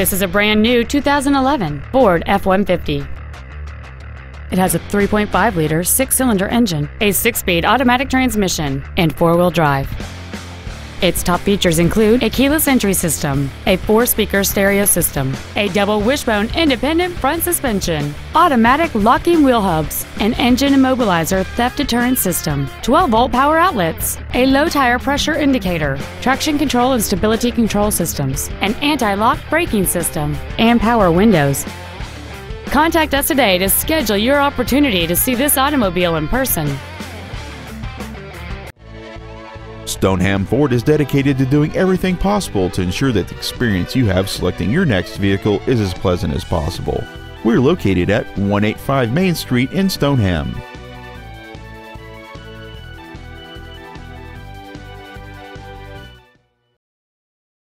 This is a brand new 2011 Ford F-150. It has a 3.5 liter six cylinder engine, a six speed automatic transmission, and four wheel drive. Its top features include a keyless entry system, a four speaker stereo system, a double wishbone independent front suspension, automatic locking wheel hubs, an engine immobilizer theft deterrent system, 12 volt power outlets, a low tire pressure indicator, traction control and stability control systems, an anti lock braking system, and power windows. Contact us today to schedule your opportunity to see this automobile in person. Stoneham Ford is dedicated to doing everything possible to ensure that the experience you have selecting your next vehicle is as pleasant as possible. We're located at 185 Main Street in Stoneham.